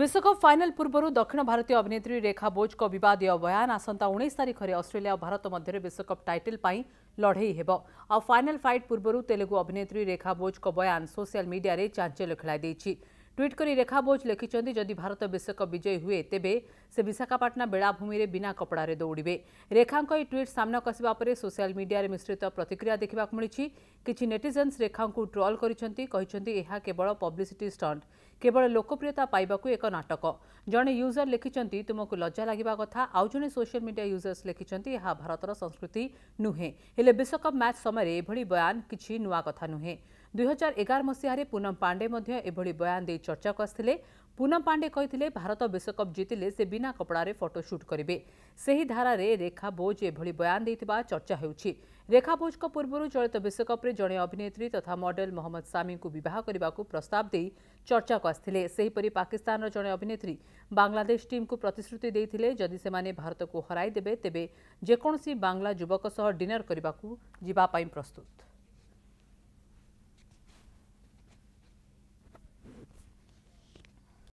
विश्वकप फाइनाल पूर्व दक्षिण भारतीय अभिनेत्री रेखा बोज को बदय बयान आसंता उन्नीस तारीख में अस्ट्रेलिया और भारत मध्य विश्वकप टाइटल पर लड़ई हे फाइनाल फाइट पूर्व तेलुगु अभिनेत्री रेखा बोज को बयान सोशल मीडिया रे चांचल्य खेल ट्वीट करी रेखा बोज लिखिंट जदि भारत विश्वकप विजयी हुए तेबे से विशाखापाटना बेलाभूमि बिना कपड़े दौड़े रेखा ट्विट सामनाक पर सोशियाल मीडिया मिश्रित प्रतिक्रिया देखा मिली किसी नेटिजन्स रेखा ट्रल करवल पब्लीसीटी स्टंट କେବଳ ଲୋକପ୍ରିୟତା ପାଇବାକୁ ଏକ ନାଟକ ଜଣେ ୟୁଜର ଲେଖିଛନ୍ତି ତୁମକୁ ଲଜ୍ଜା ଲାଗିବା କଥା ଆଉ ଜଣେ ସୋସିଆଲ ମିଡିଆ ୟୁଜର୍ସ ଲେଖିଛନ୍ତି ଏହା ଭାରତର ସଂସ୍କୃତି ନୁହେଁ ହେଲେ ବିଶ୍ୱକପ୍ ମ୍ୟାଚ୍ ସମୟରେ ଏଭଳି ବୟାନ କିଛି ନୂଆ କଥା ନୁହେଁ ଦୁଇହଜାର ଏଗାର ମସିହାରେ ପୁନମ ପାଣ୍ଡେ ମଧ୍ୟ ଏଭଳି ବୟାନ ଦେଇ ଚର୍ଚ୍ଚାକୁ ଆସିଥିଲେ पूनम पांडे कही भारत विश्वकप जीतिले से बिना कपड़े फटोशुट करेंगे से ही रे रेखा बोज एभली बयान दे चर्चा होेखा बोज पूर्व चलित विश्वकप्रे जड़े अभिनेत्री तथा मडेल मोहम्मद सामी को बहुत करने प्रस्ताव दे चर्चा को आसपरी पाकिस्तान जड़े अभिनेत्री बांग्लादेश टीम को प्रतिश्रुति जदि से भारत को हर तेज जेकोसी बांग्ला युवक डिनर करने प्रस्तुत